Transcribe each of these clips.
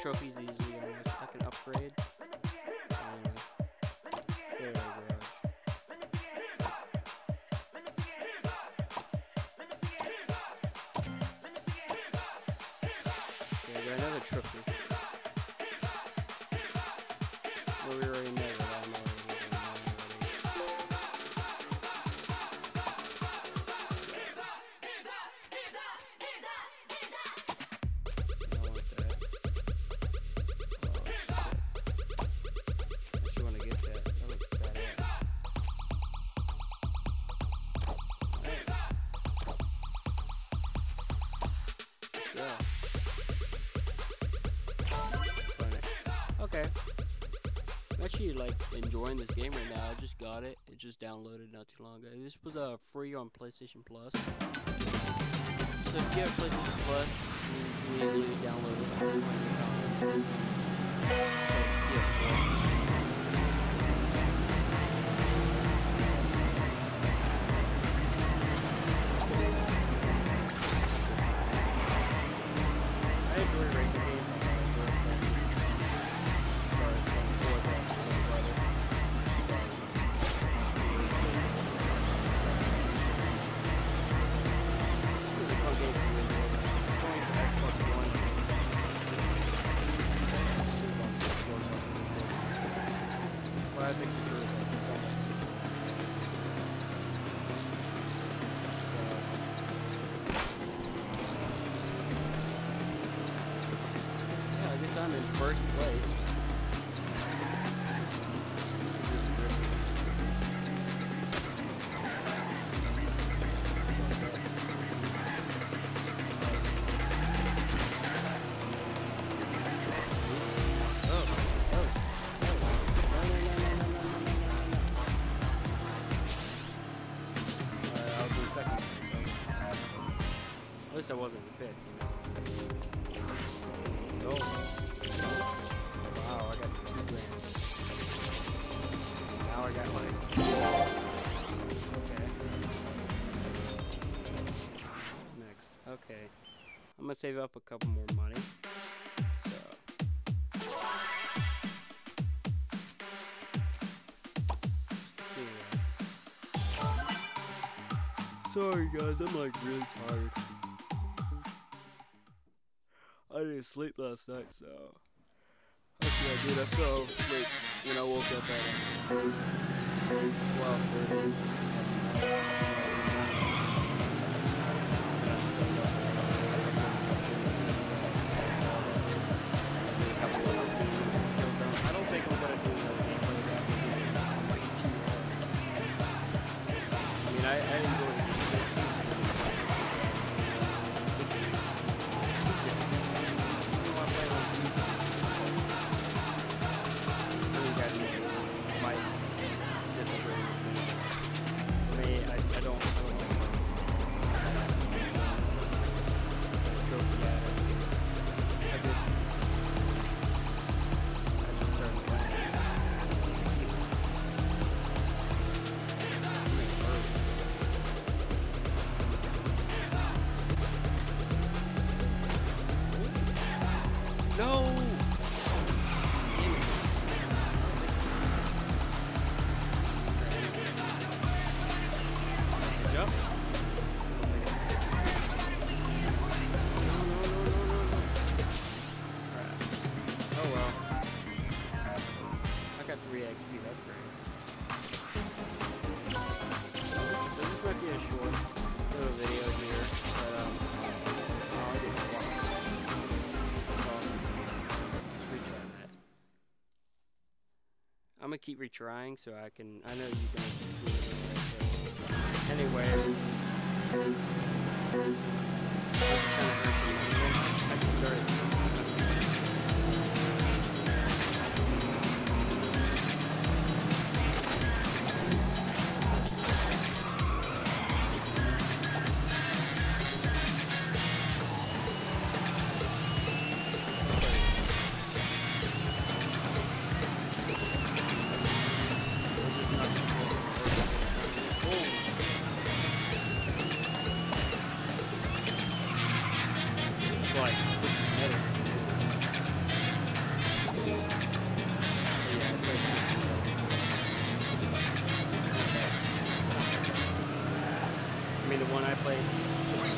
trophies easily. I, I can upgrade. Okay. I'm actually like enjoying this game right now. I just got it. It just downloaded not too long ago. This was uh, free on PlayStation Plus. So if you have PlayStation Plus, you can easily download it phone. Yeah, well, do second. At least I wasn't fifth, you know. Wow, I got two grand. Now I got like. Okay. Next. Okay. I'm gonna save up a couple more money. Sorry guys, I'm like really tired. I didn't sleep last night, so. Actually I did. I fell asleep when I woke up at uh, twelve keep retrying so I can. I know you guys anyway. I can start. play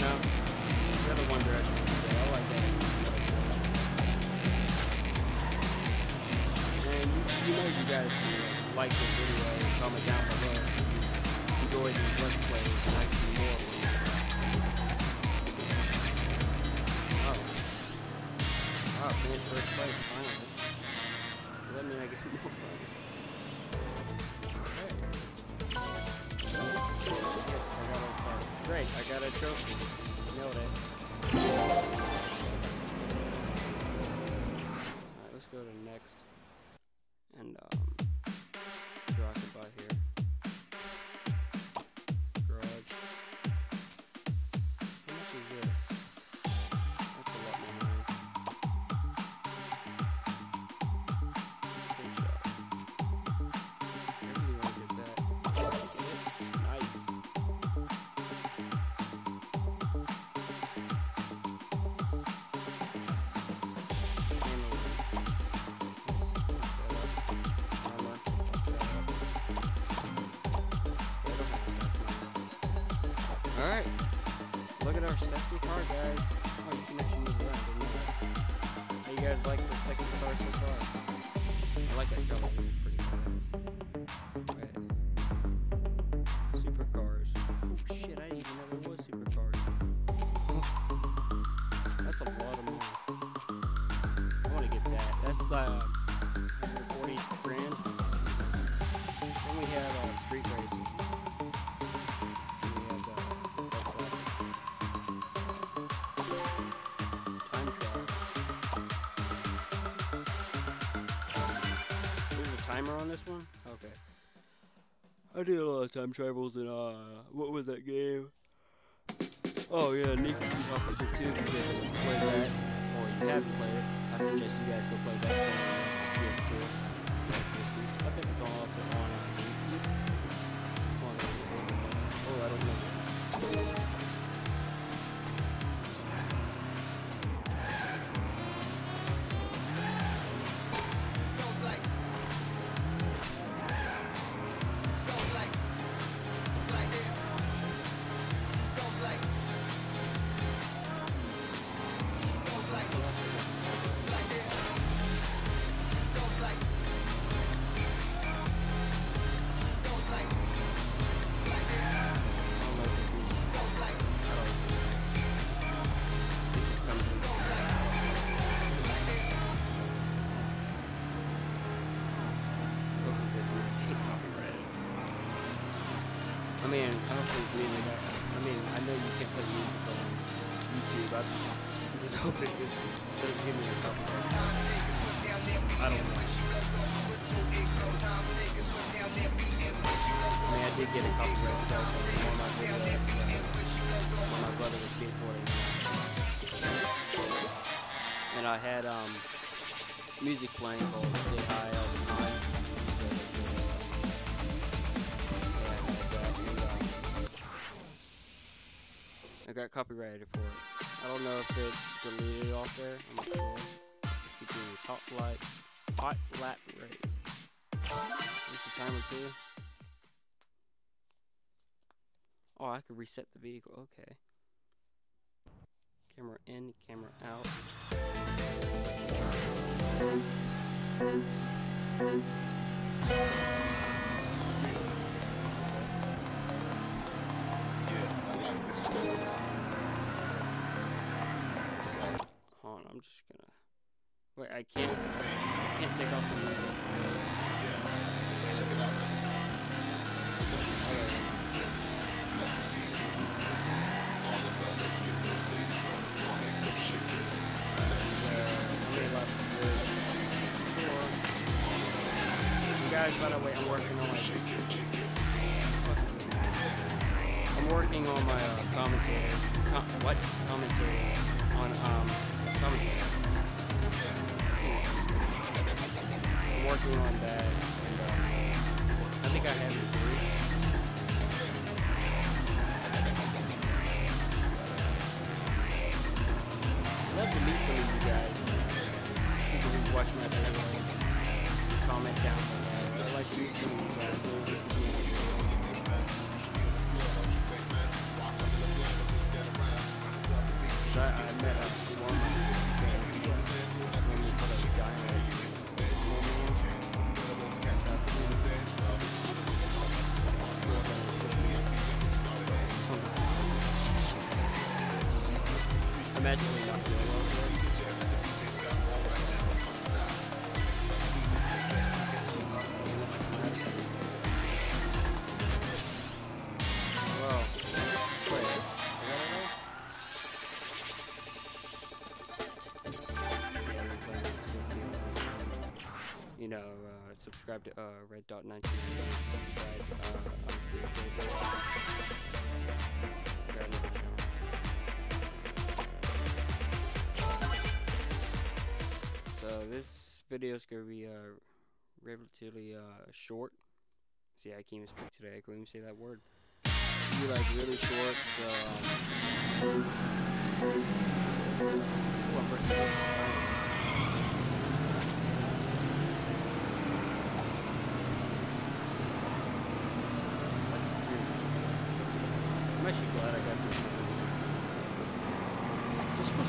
now. You another One Direction. I like that. And you, you know you guys can like this video and comment down below if you these let's plays and I can do more of. Oh. Oh, first place, finally. I got a card. Great, I got a trophy. Alright. Look at our sexy car, guys. Oh, can actually around, didn't? How you guys like the sexy car so far? I like that color. It's pretty. Right. Supercars. Oh shit, I didn't even know there was supercars. That's a lot of money. I want to get that. That's uh, 140 grand. Timer on this one. Okay. I did a lot of time travels in uh, what was that game? Oh yeah, Need for Speed Hot Pursuit 2. If you guys haven't played that, or you haven't played it, I suggest you guys go play that on PS2. I think it's all on uh, GameCube. On, uh, oh, I don't know. I just, just hoping it doesn't give me copyright. I don't know. I mean, I did get a of my videos uh, when my brother was skateboarding. And I had um music playing called Stay High all the time. Um, I got copyrighted for it. I don't know if it's deleted off there. I'm not sure. Keep doing hot flight, hot lap race. What's the timer too? Oh, I could reset the vehicle. Okay. Camera in, camera out. Hold on, just gonna. Wait, I can't. I can't take off the music. You guys, by the way, I'm working on my. I'm working on my uh, commentary. Com- what commentary on um commentary? I'm working on that, and uh, I think I have it through. Love to meet some of you guys. People who watch my videos. Comment down below. I'd like to meet some of you guys. I, I met a subscribe to uh, Red Dot 19. Subscribe uh. So this video is gonna be uh, relatively uh, short. See, I can't even speak today. I couldn't even say that word. Be like really short. So, um, one person. I'm actually glad I got this. This was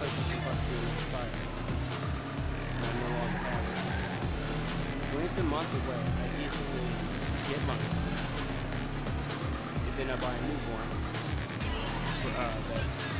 the place is supposed to and I no longer have it. When it's a month away, I easily get money. And then I buy a new one. For, uh, that,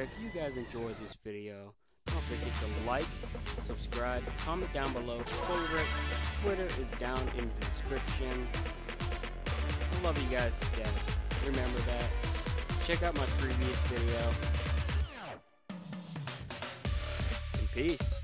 If you guys enjoyed this video, don't forget to like, subscribe, comment down below, favorite, Twitter is down in the description. I love you guys to death. Remember that. Check out my previous video. And peace.